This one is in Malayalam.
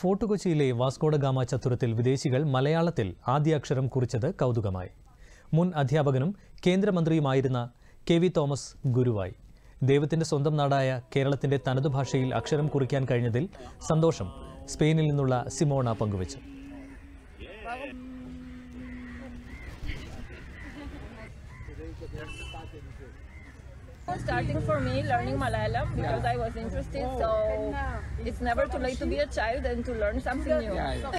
ഫോർട്ട് കൊച്ചിയിലെ വാസ്കോഡഗാമ ചത്തുരത്തിൽ വിദേശികൾ മലയാളത്തിൽ ആദ്യാക്ഷരം കുറിച്ചത് കൗതുകമായി. മുൻ അധ്യാപകനും കേന്ദ്രമന്ത്രിയുമായിരുന്ന കെ വി തോമസ് ഗുരുവായി. ദൈവത്തിന്റെ സ്വന്തം നാടായ കേരളത്തിന്റെ തനതു ഭാഷയിൽ അക്ഷരം കുറിക്കാൻ കഴിഞ്ഞതിൽ സന്തോഷം സ്പെയിനിൽ നിന്നുള്ള സിമോണ പങ്കുവച്ചു. Starting for me learning Malayalam because I was interested. Oh. So it's never too late to be a child and to learn something new.